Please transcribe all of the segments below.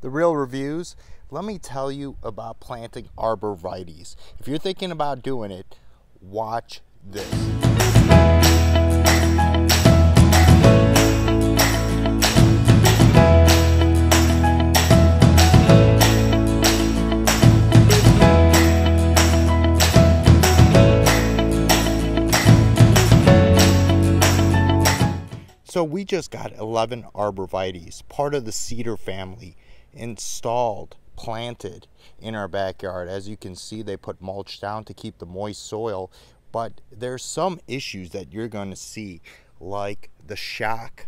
the real reviews, let me tell you about planting arborvitaes. If you're thinking about doing it, watch this. So we just got 11 arborvitaes, part of the cedar family, installed, planted in our backyard. As you can see, they put mulch down to keep the moist soil, but there's some issues that you're going to see, like the shock,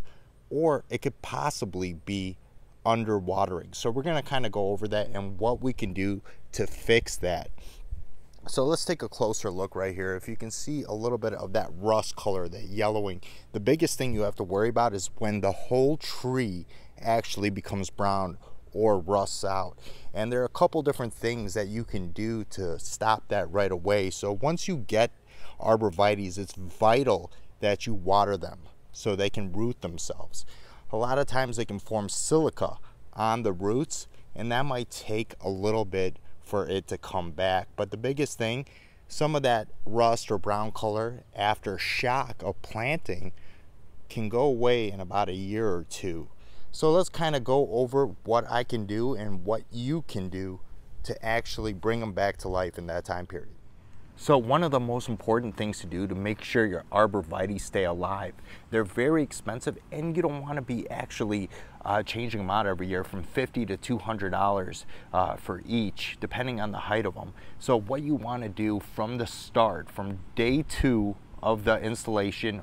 or it could possibly be underwatering. So we're going to kind of go over that and what we can do to fix that. So let's take a closer look right here. If you can see a little bit of that rust color, that yellowing, the biggest thing you have to worry about is when the whole tree actually becomes brown or rusts out. And there are a couple different things that you can do to stop that right away. So once you get arborvitaes, it's vital that you water them so they can root themselves. A lot of times they can form silica on the roots and that might take a little bit for it to come back. But the biggest thing, some of that rust or brown color after shock of planting can go away in about a year or two. So let's kind of go over what I can do and what you can do to actually bring them back to life in that time period. So one of the most important things to do to make sure your arborvitae stay alive, they're very expensive and you don't want to be actually uh, changing them out every year from 50 to $200 uh, for each, depending on the height of them. So what you want to do from the start, from day two of the installation,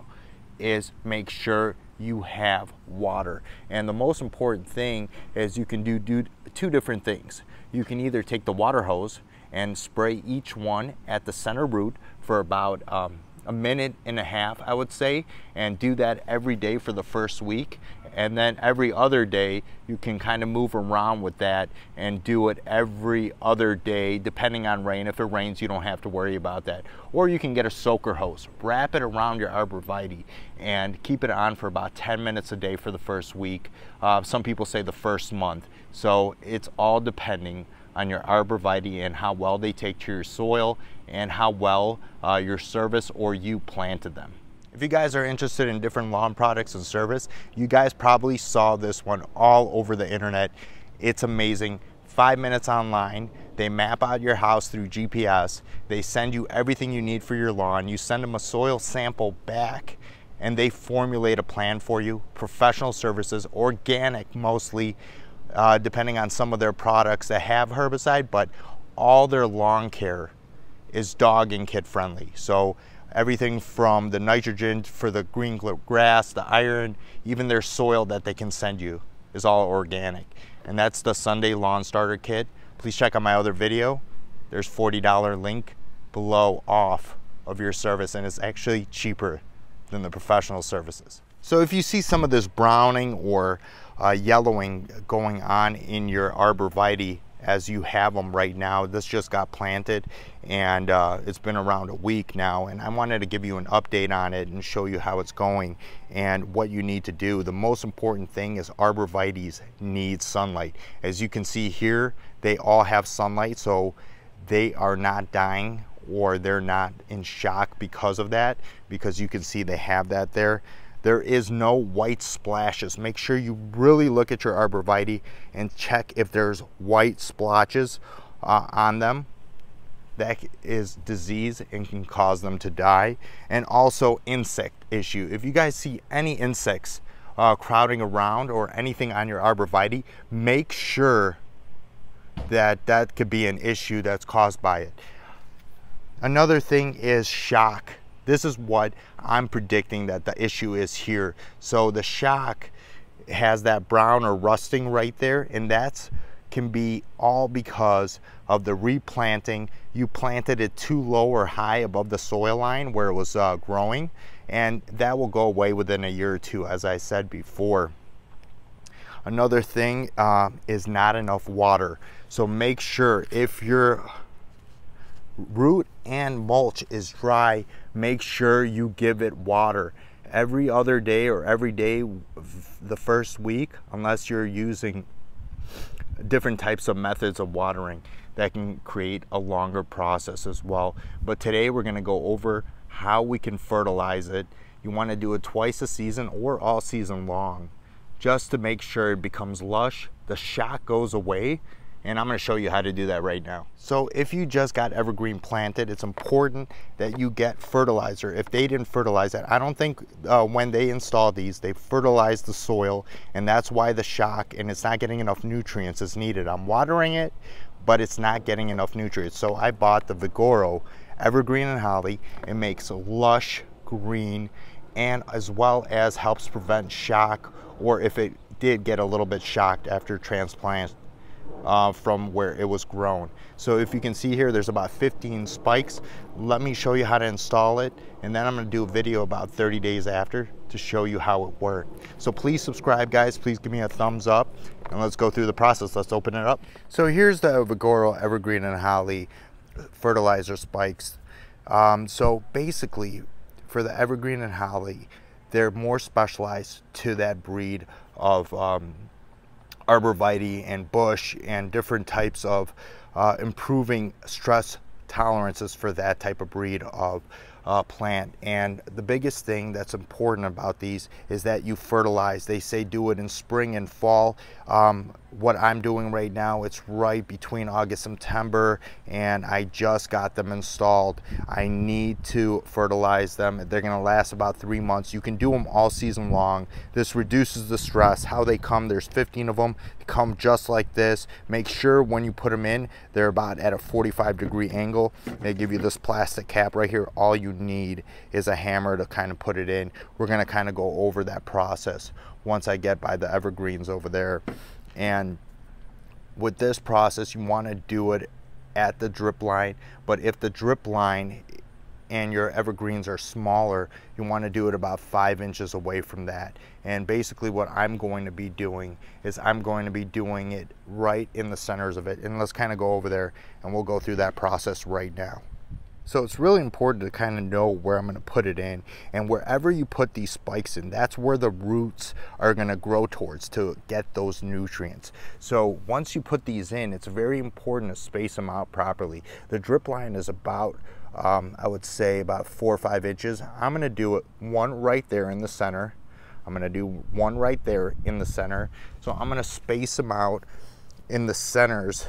is make sure you have water. And the most important thing is you can do, do two different things. You can either take the water hose and spray each one at the center root for about um, a minute and a half, I would say, and do that every day for the first week. And then every other day, you can kind of move around with that and do it every other day, depending on rain. If it rains, you don't have to worry about that. Or you can get a soaker hose, wrap it around your arborvitae, and keep it on for about 10 minutes a day for the first week. Uh, some people say the first month. So it's all depending on your arborvitae and how well they take to your soil and how well uh, your service or you planted them. If you guys are interested in different lawn products and service, you guys probably saw this one all over the internet. It's amazing. Five minutes online. They map out your house through GPS. They send you everything you need for your lawn. You send them a soil sample back and they formulate a plan for you. Professional services, organic mostly, uh, depending on some of their products that have herbicide, but all their lawn care is dog and kid friendly. So everything from the nitrogen for the green grass, the iron, even their soil that they can send you is all organic. And that's the Sunday Lawn Starter Kit. Please check out my other video. There's $40 link below off of your service and it's actually cheaper than the professional services. So if you see some of this browning or uh, yellowing going on in your arborvitae as you have them right now. This just got planted and uh, it's been around a week now and I wanted to give you an update on it and show you how it's going and what you need to do. The most important thing is arborvitaes need sunlight. As you can see here, they all have sunlight so they are not dying or they're not in shock because of that because you can see they have that there. There is no white splashes. Make sure you really look at your arborvitae and check if there's white splotches uh, on them. That is disease and can cause them to die. And also insect issue. If you guys see any insects uh, crowding around or anything on your arborvitae, make sure that that could be an issue that's caused by it. Another thing is shock. This is what I'm predicting that the issue is here. So the shock has that brown or rusting right there and that's can be all because of the replanting. You planted it too low or high above the soil line where it was uh, growing and that will go away within a year or two as I said before. Another thing uh, is not enough water. So make sure if your root and mulch is dry, make sure you give it water every other day or every day the first week, unless you're using different types of methods of watering that can create a longer process as well. But today we're gonna go over how we can fertilize it. You wanna do it twice a season or all season long just to make sure it becomes lush, the shock goes away, and I'm gonna show you how to do that right now. So if you just got evergreen planted, it's important that you get fertilizer. If they didn't fertilize it, I don't think uh, when they install these, they fertilize the soil, and that's why the shock and it's not getting enough nutrients is needed. I'm watering it, but it's not getting enough nutrients. So I bought the Vigoro Evergreen and Holly. It makes lush green and as well as helps prevent shock or if it did get a little bit shocked after transplant uh, from where it was grown. So if you can see here, there's about 15 spikes. Let me show you how to install it, and then I'm gonna do a video about 30 days after to show you how it worked. So please subscribe, guys. Please give me a thumbs up, and let's go through the process. Let's open it up. So here's the Vigoro Evergreen and Holly fertilizer spikes. Um, so basically, for the Evergreen and Holly, they're more specialized to that breed of um, arborvitae and bush and different types of uh, improving stress tolerances for that type of breed of uh, plant. And the biggest thing that's important about these is that you fertilize. They say do it in spring and fall. Um, what I'm doing right now, it's right between August, September, and I just got them installed. I need to fertilize them. They're gonna last about three months. You can do them all season long. This reduces the stress. How they come, there's 15 of them, they come just like this. Make sure when you put them in, they're about at a 45 degree angle. They give you this plastic cap right here. All you need is a hammer to kind of put it in. We're gonna kind of go over that process once I get by the evergreens over there. And with this process, you want to do it at the drip line. But if the drip line and your evergreens are smaller, you want to do it about five inches away from that. And basically what I'm going to be doing is I'm going to be doing it right in the centers of it. And let's kind of go over there and we'll go through that process right now. So it's really important to kind of know where I'm going to put it in. And wherever you put these spikes in, that's where the roots are going to grow towards to get those nutrients. So once you put these in, it's very important to space them out properly. The drip line is about um, I would say about four or five inches. I'm going to do it one right there in the center. I'm going to do one right there in the center. So I'm going to space them out in the centers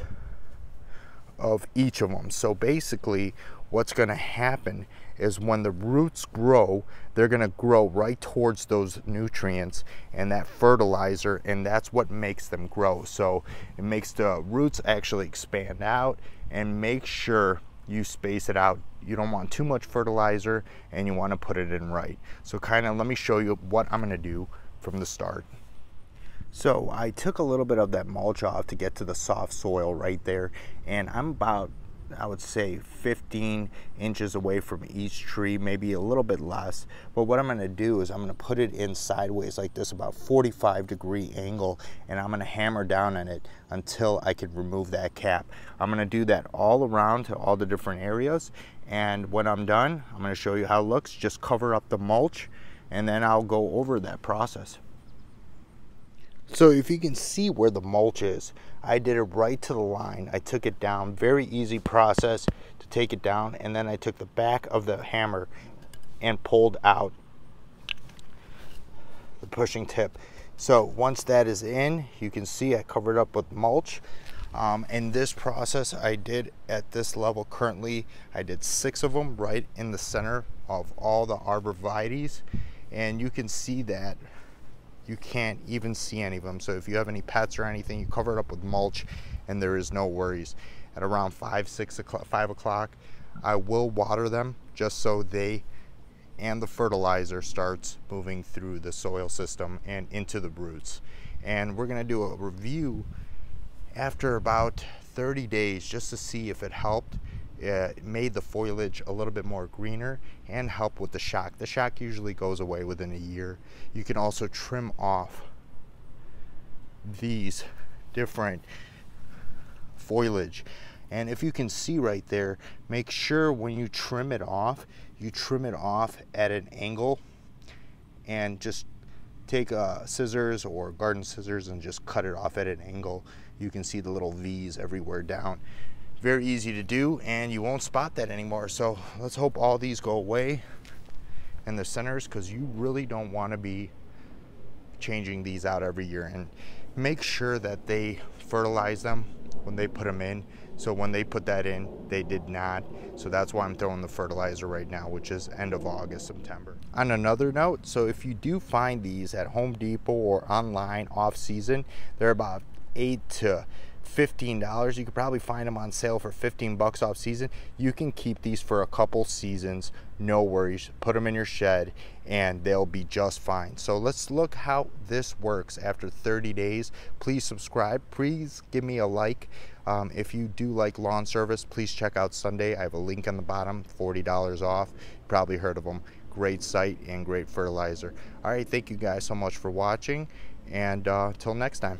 of each of them. So basically what's going to happen is when the roots grow, they're going to grow right towards those nutrients and that fertilizer, and that's what makes them grow. So it makes the roots actually expand out and make sure you space it out. You don't want too much fertilizer and you want to put it in right. So kind of let me show you what I'm going to do from the start. So I took a little bit of that mulch off to get to the soft soil right there and I'm about I would say 15 inches away from each tree, maybe a little bit less. But what I'm gonna do is I'm gonna put it in sideways like this, about 45 degree angle, and I'm gonna hammer down on it until I can remove that cap. I'm gonna do that all around to all the different areas. And when I'm done, I'm gonna show you how it looks. Just cover up the mulch and then I'll go over that process. So if you can see where the mulch is, I did it right to the line. I took it down, very easy process to take it down. And then I took the back of the hammer and pulled out the pushing tip. So once that is in, you can see I covered up with mulch. Um, and this process I did at this level currently, I did six of them right in the center of all the arborvitaes. And you can see that you can't even see any of them. So if you have any pets or anything, you cover it up with mulch and there is no worries. At around five, six o'clock, five o'clock, I will water them just so they and the fertilizer starts moving through the soil system and into the roots. And we're gonna do a review after about 30 days just to see if it helped made the foliage a little bit more greener and help with the shock. The shock usually goes away within a year. You can also trim off these different foliage. And if you can see right there, make sure when you trim it off, you trim it off at an angle and just take uh, scissors or garden scissors and just cut it off at an angle. You can see the little V's everywhere down. Very easy to do and you won't spot that anymore. So let's hope all these go away in the centers because you really don't want to be changing these out every year and make sure that they fertilize them when they put them in. So when they put that in, they did not. So that's why I'm throwing the fertilizer right now, which is end of August, September. On another note, so if you do find these at Home Depot or online off season, they're about eight to $15. You could probably find them on sale for 15 bucks off season. You can keep these for a couple seasons, no worries. Put them in your shed and they'll be just fine. So let's look how this works after 30 days. Please subscribe. Please give me a like. Um, if you do like lawn service, please check out Sunday. I have a link on the bottom, $40 off. You probably heard of them. Great site and great fertilizer. All right, thank you guys so much for watching and uh, till next time.